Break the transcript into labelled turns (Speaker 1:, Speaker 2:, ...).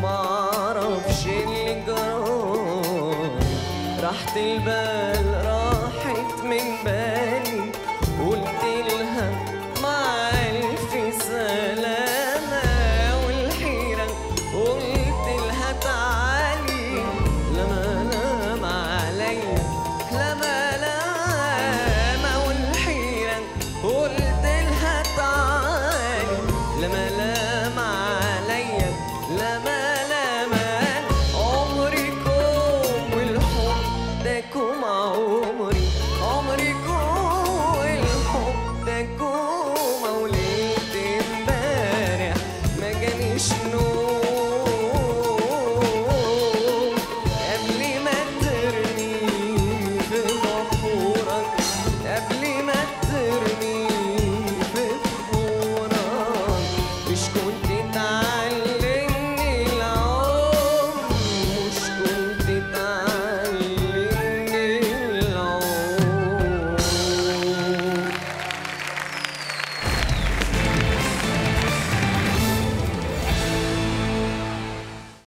Speaker 1: ومعرفش اللي جرالي راحت البال راحت من بالي قلت لها مع ألف سلامة والحيرة قلت لها تعالي لما لام عليا لما لام والحيرة قلت لها تعالي لما لام